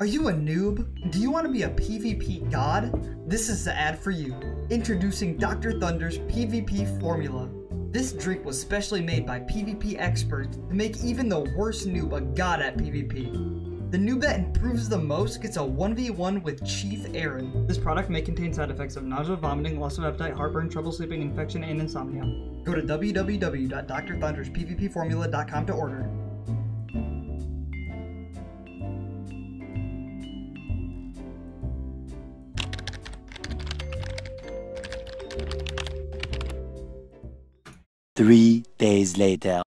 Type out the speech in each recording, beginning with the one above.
Are you a noob? Do you want to be a PvP god? This is the ad for you. Introducing Dr. Thunder's PvP formula. This drink was specially made by PvP experts to make even the worst noob a god at PvP. The noob that improves the most gets a 1v1 with Chief Aaron. This product may contain side effects of nausea, vomiting, loss of appetite, heartburn, trouble sleeping, infection, and insomnia. Go to www.drthunderspvpformula.com to order. Three days later.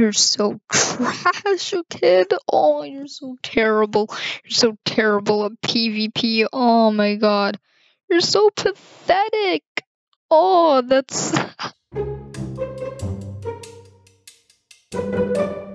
You're so trash, you kid. Oh, you're so terrible. You're so terrible at PvP. Oh my god. You're so pathetic. Oh, that's.